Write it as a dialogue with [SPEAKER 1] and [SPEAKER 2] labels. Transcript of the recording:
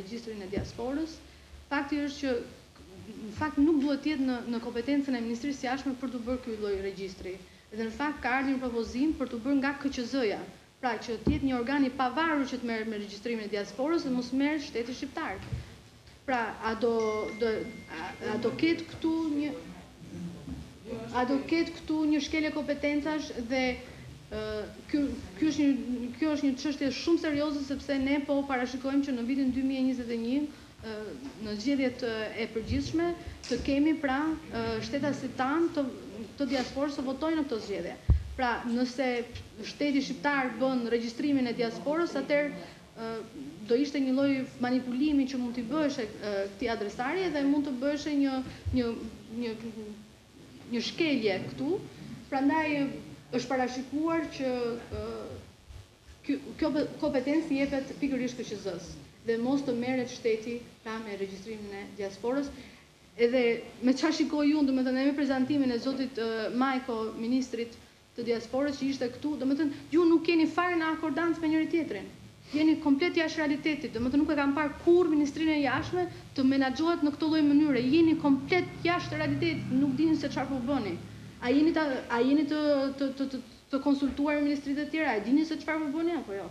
[SPEAKER 1] regjistrin e diasporës. Fakti është që në fakt nuk duhet të jetë në në kompetencën e Ministrisë së Jashtme për t'u bërë ky lloj regjistri. Dhe në fakt ka ardhur një propozim për t'u bërë nga KQZ-ja. Pra që të jetë një organ i pavarur që të merret me regjistrimin e diasporës dhe të mos merret shteti shqiptar. Pra a do do a do ketë këtu një A do ketë këtu një shkelje kompetencash dhe ky ky është një kjo është një çështje shumë serioze sepse ne po parashikojmë që në vitin dy mijë e njëzet e një në zgjedhjet e përgjithshme të kemi pra shtetasit tanë të të diasporës të votojnë në këto zgjedhje. Pra nëse shteti shqiptar bën regjistrimin e diasporës atëherë do ishte një lloj manipulimi që mund t'i bëheshe këtij adresari edhe mund të bëheshe një një një një shkelje këtu, prandaj është parashikuar që ky kjo kompetencë t'i jepet pikërisht KQZ-së dhe mos të merret shteti pra me regjistrimin e diasporës. Edhe me çfarë shikoj unë, domethënë edhe me prezantimin e zotit Majko, ministrit, të diasporës që ishte këtu, domethënë ju nuk jeni fare në akordancë me njëri tjetrin. Jeni komplet jashtë realitetit, domethënë nuk e kam parë kurrë Ministrinë e Jashtme të menaxhohet në këtë lloj mënyre, jeni komplet jashtë realitetit, nuk dini se çfarë po bëni. A jeni të a jeni të të të të konsultuar me ministritë e tjera, e dini se çfarë po bëni apo jo?